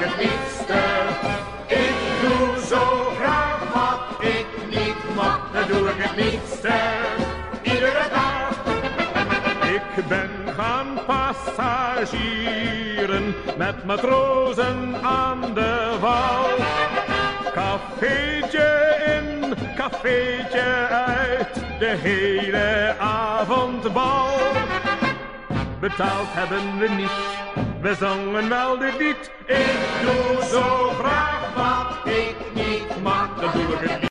Ik doe zo graag wat ik niet mag, dan doe ik het liefste iedere dag. Ik ben gaan passagieren met matrozen aan de wal. Cafeetje in, cafeetje uit, de hele avond bal. Betaald hebben we niet, we zongen wel dit lied. Ik doe zo graag wat ik niet mag, dan doe ik het